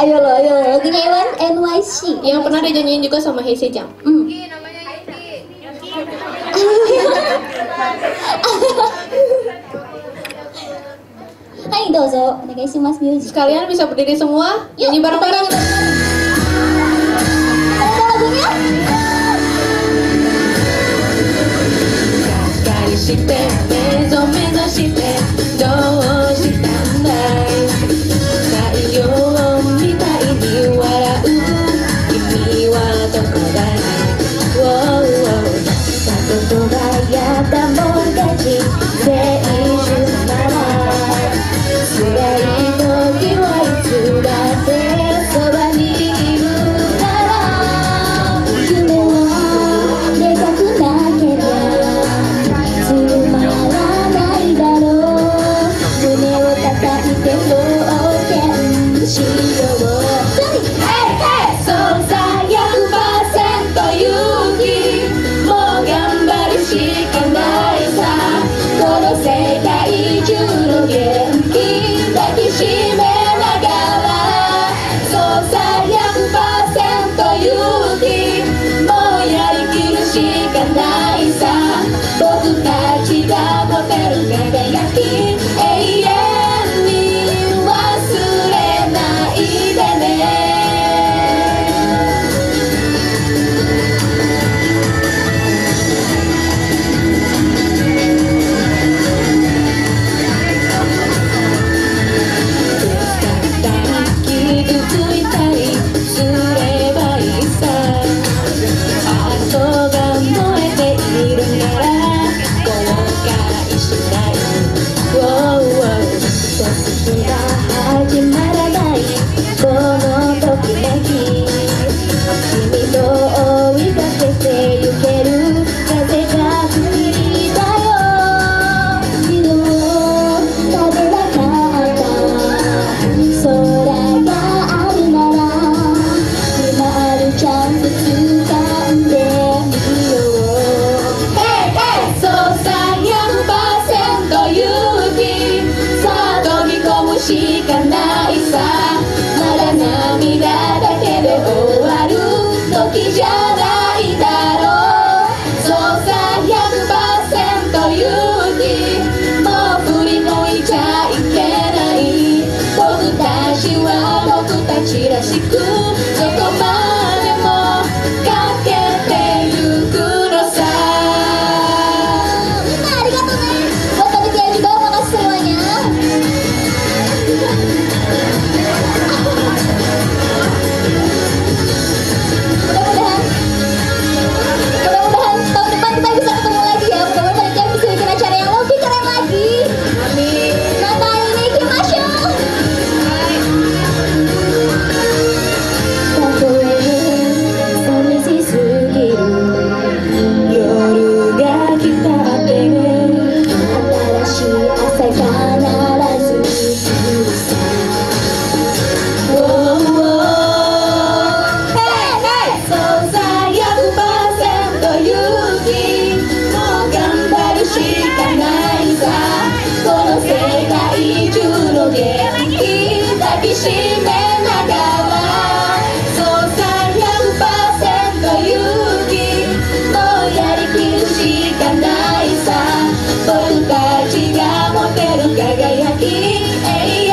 Ayo lo, ayo lo. Lagunya Iwan NYC. Yang pernah dia nyanyiin juga sama Hese Jam. Hmm. Hai dozo, mas music. Kalian bisa berdiri semua, nyanyi bareng-bareng. Lagunya? sẽ là ý chứ lưu viện khi đã たちらしく言葉 i taki silny nagała Co zamiast basen do juki Moja rikishi kanaisa Poruka chigamo pero kagayaki Ej